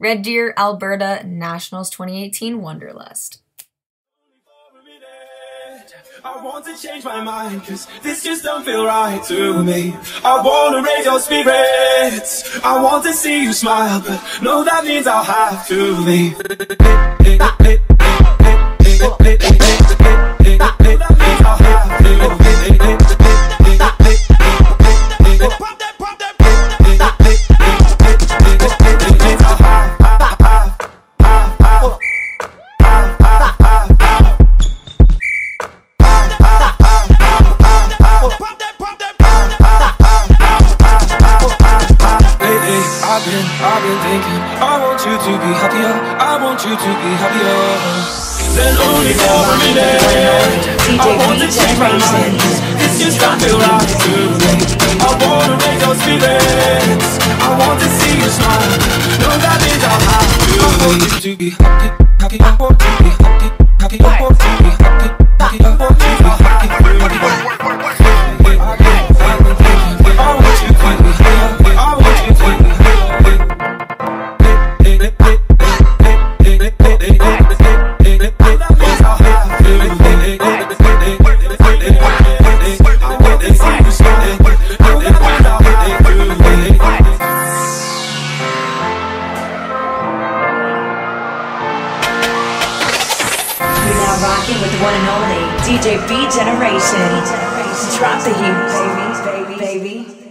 Red Deer, Alberta Nationals 2018 Wanderlust. I want to change my mind Cause this just don't feel right to me. I wanna raise your spirits. I want to see you smile But no that means I'll have to leave you to be happier. I want you to be happier. Then only for a minute I want to change my mind. This just don't feel right to me I wanna raise your spirits I want to see you smile. No, that means I'll have to I want you to be happy, happy I want you to be happy, now rocking with the one and only DJ B Generation. Drop the heat, baby, baby, baby.